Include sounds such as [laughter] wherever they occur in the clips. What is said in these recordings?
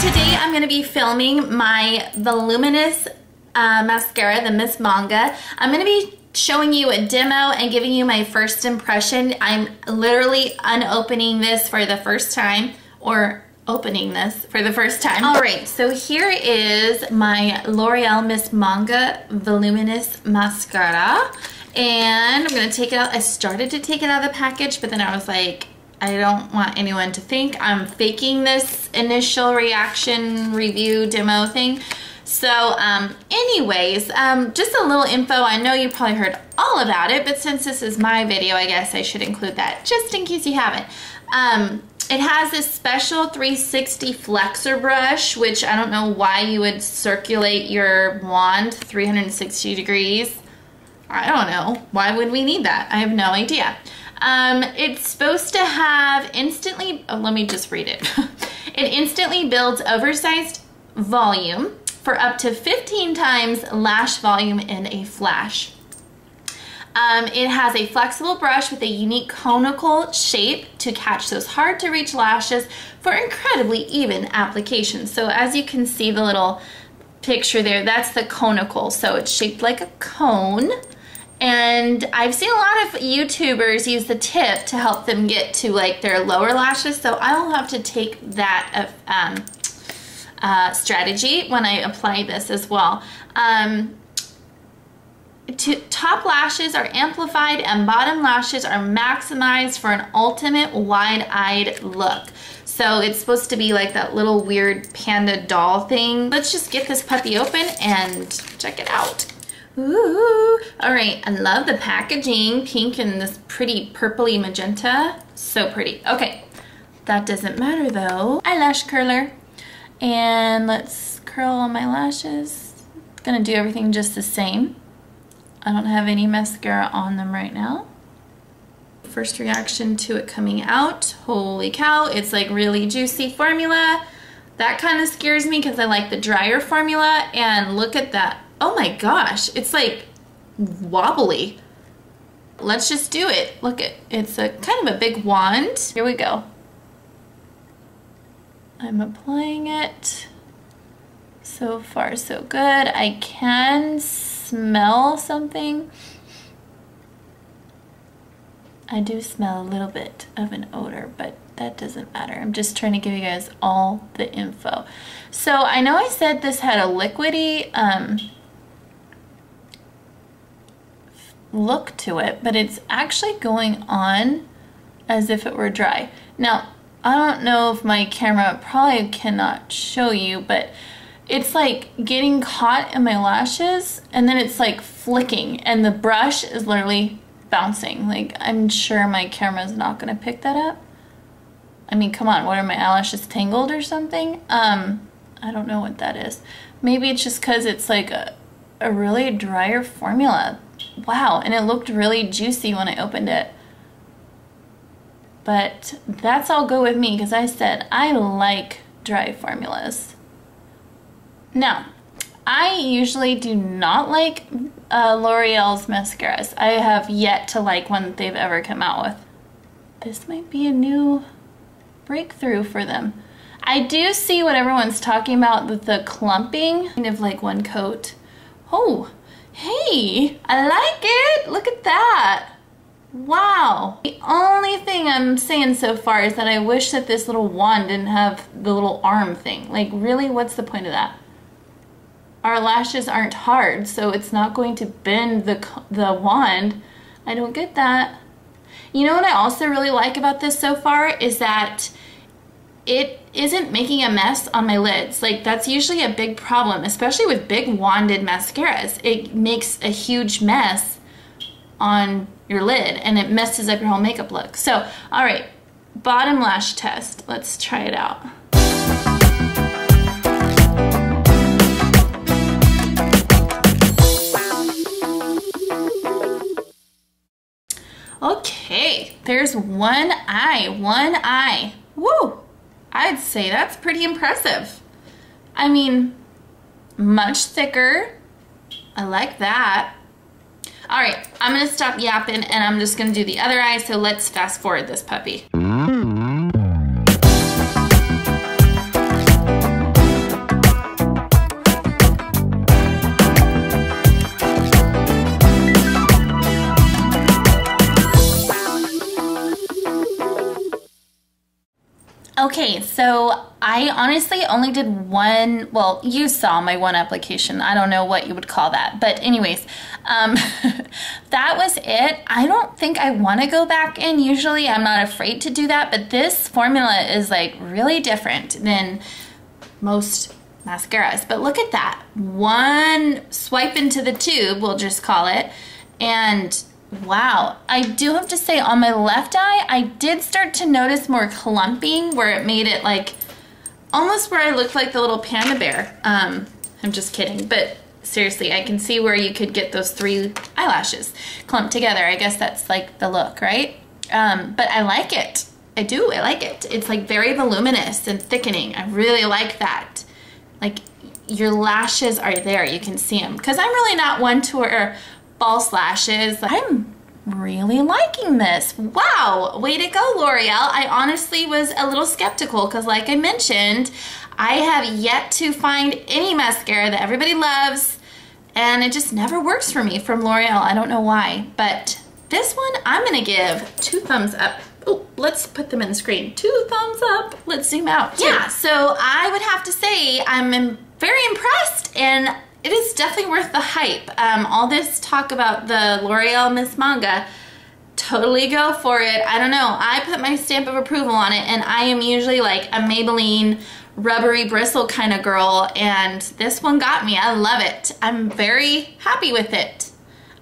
today I'm going to be filming my Voluminous uh, mascara, the Miss Manga. I'm going to be showing you a demo and giving you my first impression. I'm literally unopening this for the first time or opening this for the first time. All right, so here is my L'Oreal Miss Manga Voluminous Mascara. And I'm gonna take it out. I started to take it out of the package, but then I was like, I don't want anyone to think I'm faking this initial reaction review demo thing. So um, anyways, um, just a little info. I know you probably heard all about it, but since this is my video, I guess I should include that just in case you haven't. Um, it has this special 360 flexor brush, which I don't know why you would circulate your wand 360 degrees. I don't know. Why would we need that? I have no idea. Um, it's supposed to have instantly, oh, let me just read it. [laughs] it instantly builds oversized volume for up to 15 times lash volume in a flash. Um, it has a flexible brush with a unique conical shape to catch those hard to reach lashes for incredibly even application. So as you can see the little picture there, that's the conical. So it's shaped like a cone. And I've seen a lot of YouTubers use the tip to help them get to like their lower lashes. So I'll have to take that um, uh, strategy when I apply this as well. Um, to, top lashes are amplified and bottom lashes are maximized for an ultimate wide-eyed look. So it's supposed to be like that little weird panda doll thing. Let's just get this puppy open and check it out. Ooh, all right, I love the packaging, pink and this pretty purpley magenta. So pretty. Okay, that doesn't matter though. Eyelash curler. And let's curl on my lashes. Gonna do everything just the same. I don't have any mascara on them right now. First reaction to it coming out, holy cow, it's like really juicy formula. That kind of scares me because I like the drier formula and look at that. Oh my gosh, it's like wobbly. Let's just do it. Look at it's a kind of a big wand. Here we go. I'm applying it. So far so good. I can smell something. I do smell a little bit of an odor, but that doesn't matter. I'm just trying to give you guys all the info. So I know I said this had a liquidy um, look to it, but it's actually going on as if it were dry. Now, I don't know if my camera probably cannot show you, but it's like getting caught in my lashes and then it's like flicking and the brush is literally bouncing. Like I'm sure my camera's not gonna pick that up. I mean, come on, what are my eyelashes tangled or something? Um, I don't know what that is. Maybe it's just cause it's like a, a really drier formula. Wow, and it looked really juicy when I opened it. But that's all go with me because I said I like dry formulas. Now, I usually do not like uh, L'Oreal's mascaras. I have yet to like one that they've ever come out with. This might be a new breakthrough for them. I do see what everyone's talking about with the clumping, kind of like one coat. Oh, I like it. Look at that. Wow. The only thing I'm saying so far is that I wish that this little wand didn't have the little arm thing. Like, really, what's the point of that? our lashes aren't hard, so it's not going to bend the, the wand. I don't get that. You know what I also really like about this so far is that it isn't making a mess on my lids. Like that's usually a big problem, especially with big wanded mascaras. It makes a huge mess on your lid and it messes up your whole makeup look. So, all right, bottom lash test. Let's try it out. Okay, there's one eye, one eye. Woo! I'd say that's pretty impressive. I mean, much thicker. I like that. All right, I'm gonna stop yapping and I'm just gonna do the other eye, so let's fast forward this puppy. Okay, so I honestly only did one, well, you saw my one application. I don't know what you would call that. But anyways, um, [laughs] that was it. I don't think I want to go back in. Usually I'm not afraid to do that, but this formula is like really different than most mascaras. But look at that. One swipe into the tube, we'll just call it, and Wow, I do have to say on my left eye, I did start to notice more clumping where it made it like almost where I looked like the little panda bear. Um, I'm just kidding, but seriously, I can see where you could get those three eyelashes clumped together. I guess that's like the look, right? Um, but I like it. I do, I like it. It's like very voluminous and thickening. I really like that. Like your lashes are there, you can see them. Because I'm really not one to wear false lashes. I'm really liking this. Wow, way to go, L'Oreal. I honestly was a little skeptical because like I mentioned, I have yet to find any mascara that everybody loves and it just never works for me from L'Oreal. I don't know why, but this one I'm gonna give two thumbs up. Oh, let's put them in the screen. Two thumbs up. Let's zoom out. Too. Yeah, so I would have to say I'm very impressed and it is definitely worth the hype. Um, all this talk about the L'Oreal Miss Manga, totally go for it. I don't know. I put my stamp of approval on it, and I am usually like a Maybelline rubbery bristle kind of girl, and this one got me. I love it. I'm very happy with it.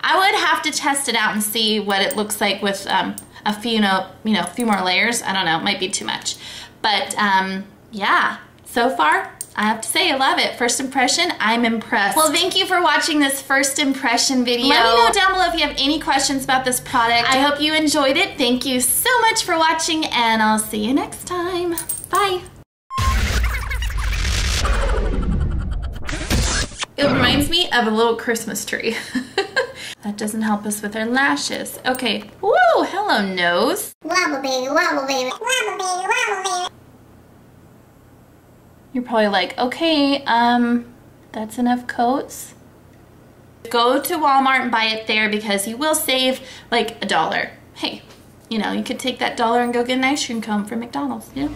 I would have to test it out and see what it looks like with um, a few, you know, you know, a few more layers. I don't know. It might be too much, but um, yeah. So far, I have to say, I love it. First impression, I'm impressed. Well, thank you for watching this first impression video. Let me know down below if you have any questions about this product. I hope you enjoyed it. Thank you so much for watching, and I'll see you next time. Bye. It reminds me of a little Christmas tree. [laughs] that doesn't help us with our lashes. Okay. Whoa, hello nose. Wobble baby, wobble baby, wobble baby, wobble baby. You're probably like, okay, um, that's enough coats. Go to Walmart and buy it there because you will save like a dollar. Hey, you know, you could take that dollar and go get an ice cream cone from McDonald's, yeah?